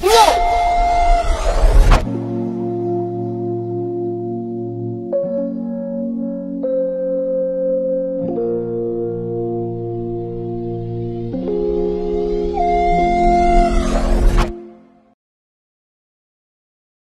Blow!